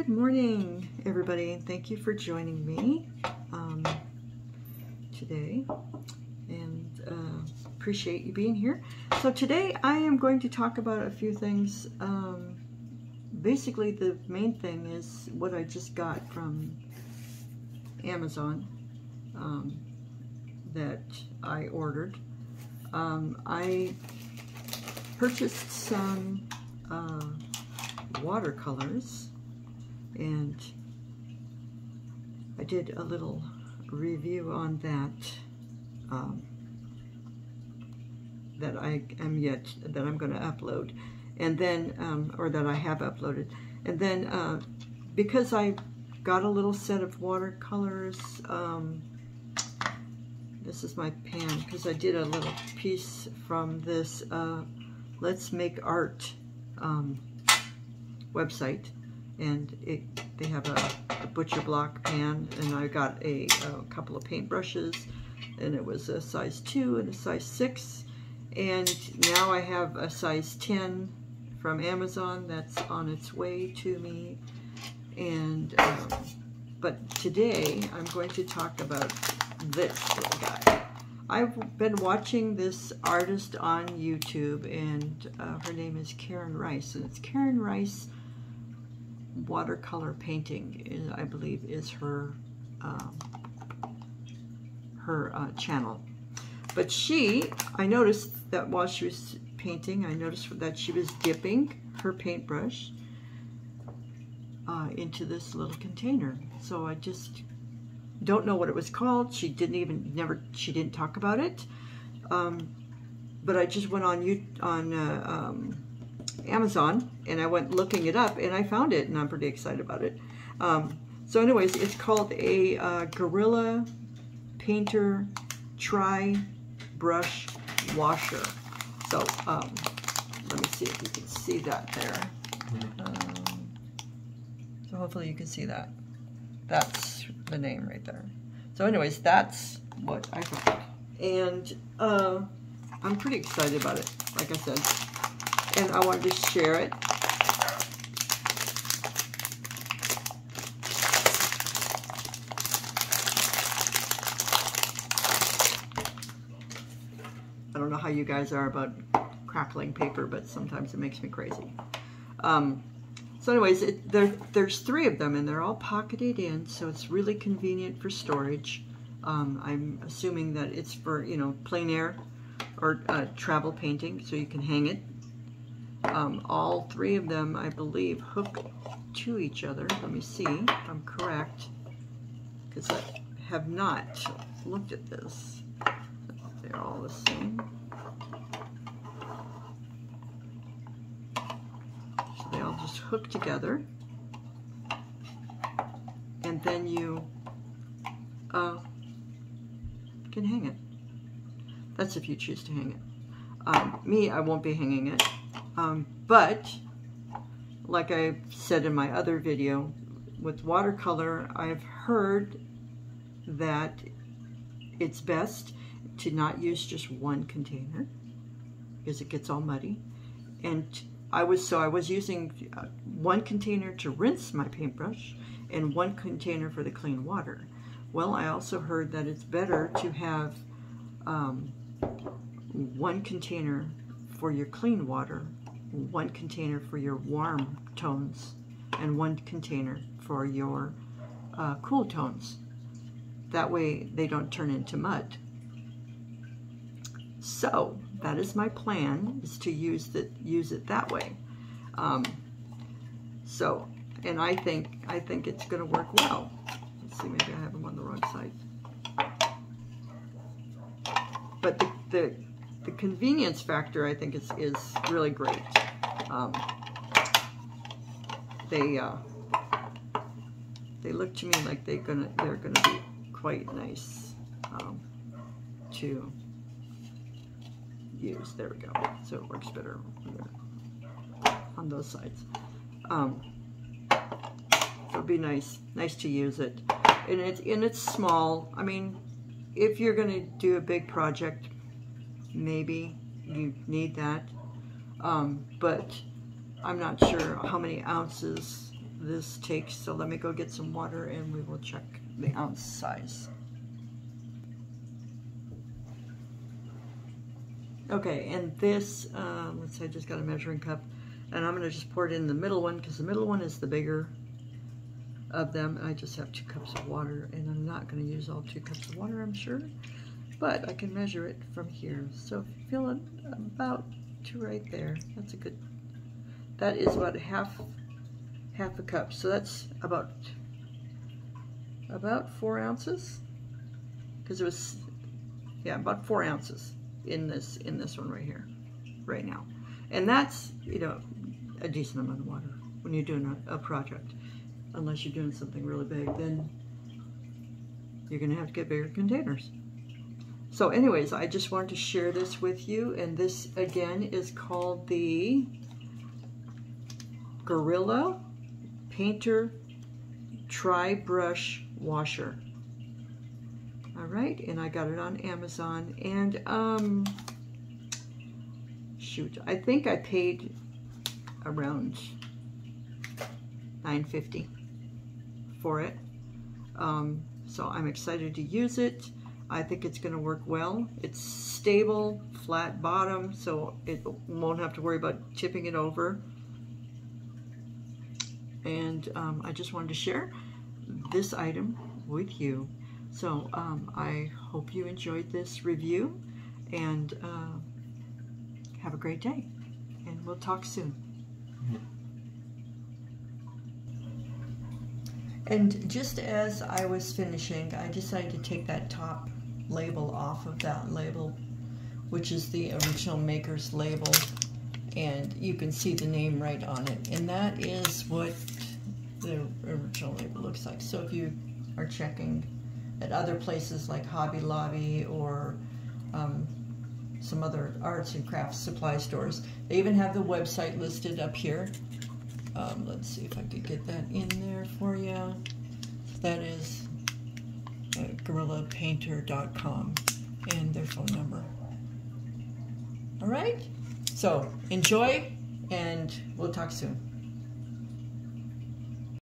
Good morning, everybody. Thank you for joining me um, today, and uh, appreciate you being here. So today I am going to talk about a few things. Um, basically, the main thing is what I just got from Amazon um, that I ordered. Um, I purchased some uh, watercolors and I did a little review on that um, that I am yet that I'm going to upload. And then um, or that I have uploaded. And then uh, because I got a little set of watercolors um, this is my pan because I did a little piece from this uh, Let's Make Art um, website and it, they have a, a, butcher block pan and I got a, a couple of paintbrushes and it was a size 2 and a size 6 and now I have a size 10 from Amazon that's on its way to me. And um, but today I'm going to talk about this little guy. I've been watching this artist on YouTube and uh, her name is Karen Rice and it's Karen Rice watercolor painting, I believe, is her um, her uh, channel. But she, I noticed that while she was painting, I noticed that she was dipping her paintbrush uh, into this little container. So I just don't know what it was called. She didn't even, never, she didn't talk about it. Um, but I just went on you on uh, um, Amazon and I went looking it up and I found it and I'm pretty excited about it. Um, so anyways, it's called a uh, Guerrilla Painter Tri Brush Washer. So um, let me see if you can see that there. Um, so hopefully you can see that. That's the name right there. So anyways, that's what I got. And uh, I'm pretty excited about it, like I said and I wanted to share it. I don't know how you guys are about crackling paper, but sometimes it makes me crazy. Um, so anyways, it, there, there's three of them, and they're all pocketed in, so it's really convenient for storage. Um, I'm assuming that it's for, you know, plein air or uh, travel painting, so you can hang it um, all three of them, I believe, hook to each other. Let me see if I'm correct, because I have not looked at this. They're all the same. So they all just hook together. And then you uh, can hang it. That's if you choose to hang it. Um, me, I won't be hanging it. Um, but, like I said in my other video, with watercolor, I've heard that it's best to not use just one container because it gets all muddy. And I was, so I was using uh, one container to rinse my paintbrush and one container for the clean water. Well, I also heard that it's better to have um, one container for your clean water one container for your warm tones and one container for your uh, cool tones. That way they don't turn into mud. So that is my plan, is to use, the, use it that way. Um, so, and I think, I think it's going to work well. Let's see, maybe I have them on the wrong side. But the, the the convenience factor, I think, is, is really great. Um, they uh, they look to me like they're gonna they're gonna be quite nice um, to use. There we go. So it works better on those sides. Um, it'd be nice nice to use it, and it's and it's small. I mean, if you're gonna do a big project, maybe you need that. Um, but I'm not sure how many ounces this takes. So let me go get some water and we will check the ounce size. Okay, and this, um, let's say I just got a measuring cup, and I'm going to just pour it in the middle one because the middle one is the bigger of them. I just have two cups of water, and I'm not going to use all two cups of water, I'm sure, but I can measure it from here. So fill it about to right there. That's a good, that is about half, half a cup. So that's about, about four ounces, because it was, yeah, about four ounces in this in this one right here right now and that's you know a decent amount of water when you're doing a, a project unless you're doing something really big then you're gonna have to get bigger containers so anyways I just wanted to share this with you and this again is called the Guerrilla Painter Tri Brush Washer all right, and I got it on Amazon. And, um, shoot, I think I paid around 950 for it. Um, so I'm excited to use it. I think it's going to work well. It's stable, flat bottom, so it won't have to worry about tipping it over. And um, I just wanted to share this item with you. So um, I hope you enjoyed this review and uh, have a great day. And we'll talk soon. And just as I was finishing, I decided to take that top label off of that label, which is the original maker's label. And you can see the name right on it. And that is what the original label looks like. So if you are checking at other places like Hobby Lobby or um, some other arts and crafts supply stores. They even have the website listed up here. Um, let's see if I could get that in there for you. That is guerrillapainter.com and their phone number. All right, so enjoy and we'll talk soon.